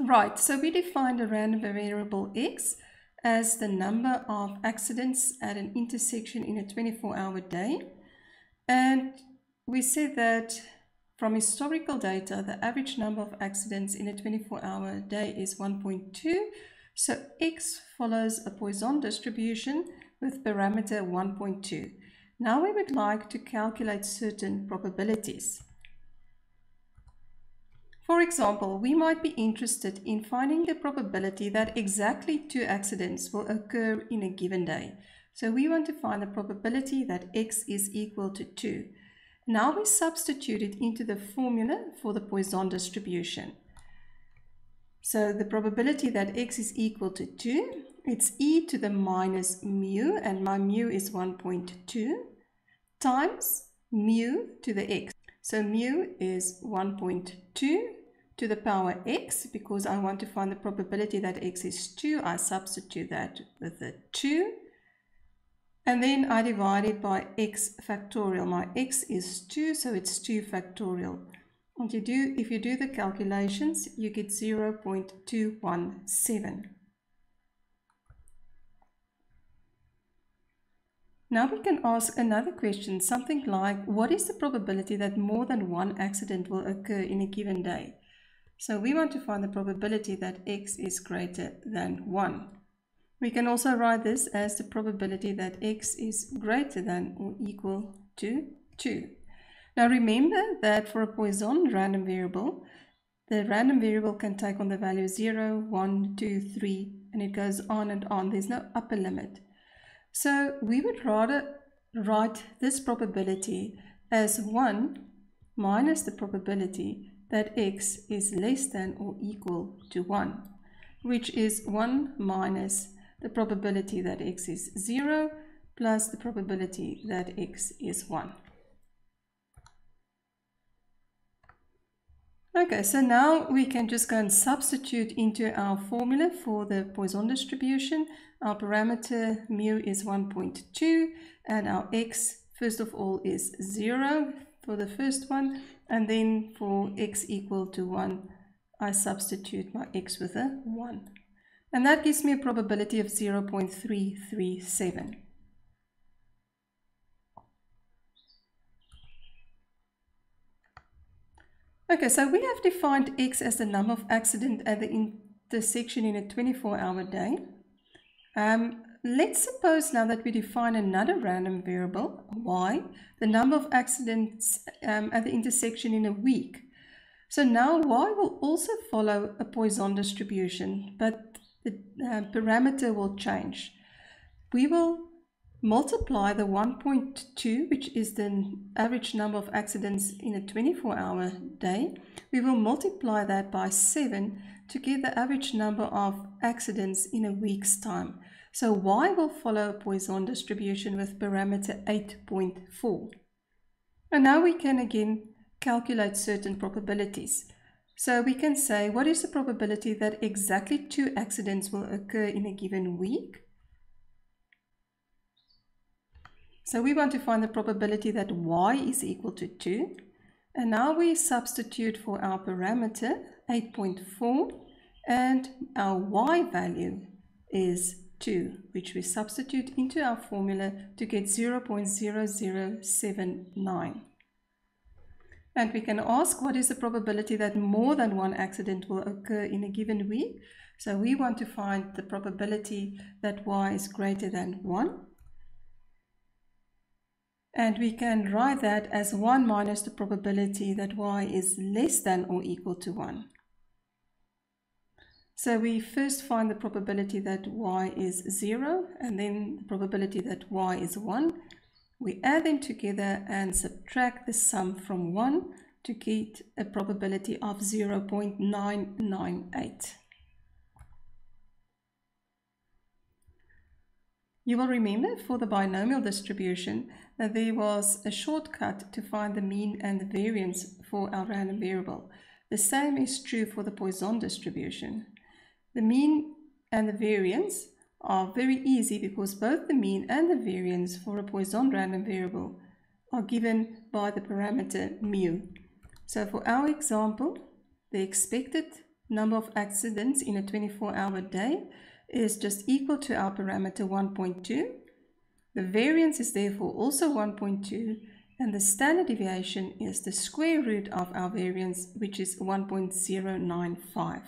Right, so we defined a random variable x as the number of accidents at an intersection in a 24-hour day. And we said that from historical data, the average number of accidents in a 24-hour day is 1.2. So x follows a Poisson distribution with parameter 1.2. Now we would like to calculate certain probabilities. For example, we might be interested in finding the probability that exactly two accidents will occur in a given day. So we want to find the probability that x is equal to 2. Now we substitute it into the formula for the Poisson distribution. So the probability that x is equal to 2, it's e to the minus mu, and my mu is 1.2, times mu to the x. So mu is 1.2 to the power x because I want to find the probability that x is 2. I substitute that with the 2. And then I divide it by x factorial. My x is 2, so it's 2 factorial. And you do, if you do the calculations, you get 0 0.217. Now we can ask another question, something like, what is the probability that more than one accident will occur in a given day? So we want to find the probability that x is greater than 1. We can also write this as the probability that x is greater than or equal to 2. Now remember that for a Poisson random variable, the random variable can take on the value 0, 1, 2, 3, and it goes on and on. There's no upper limit. So we would rather write this probability as 1 minus the probability that x is less than or equal to 1, which is 1 minus the probability that x is 0 plus the probability that x is 1. Okay, so now we can just go and substitute into our formula for the Poisson distribution. Our parameter mu is 1.2 and our x, first of all, is 0 for the first one. And then for x equal to 1, I substitute my x with a 1. And that gives me a probability of 0 0.337. Okay, so we have defined x as the number of accidents at the intersection in a 24-hour day. Um, let's suppose now that we define another random variable, y, the number of accidents um, at the intersection in a week. So now y will also follow a Poisson distribution, but the uh, parameter will change. We will multiply the 1.2, which is the average number of accidents in a 24-hour day. We will multiply that by 7 to get the average number of accidents in a week's time. So y will follow a Poisson distribution with parameter 8.4. And now we can again calculate certain probabilities. So we can say, what is the probability that exactly two accidents will occur in a given week? So we want to find the probability that y is equal to 2. And now we substitute for our parameter 8.4 and our y value is 2, which we substitute into our formula to get 0 0.0079. And we can ask what is the probability that more than one accident will occur in a given week. So we want to find the probability that y is greater than 1. And we can write that as 1 minus the probability that y is less than or equal to 1. So we first find the probability that y is 0 and then the probability that y is 1. We add them together and subtract the sum from 1 to get a probability of 0.998. You will remember for the binomial distribution that there was a shortcut to find the mean and the variance for our random variable. The same is true for the Poisson distribution. The mean and the variance are very easy because both the mean and the variance for a Poisson random variable are given by the parameter mu. So for our example, the expected number of accidents in a 24 hour day is just equal to our parameter 1.2. The variance is therefore also 1.2 and the standard deviation is the square root of our variance which is 1.095.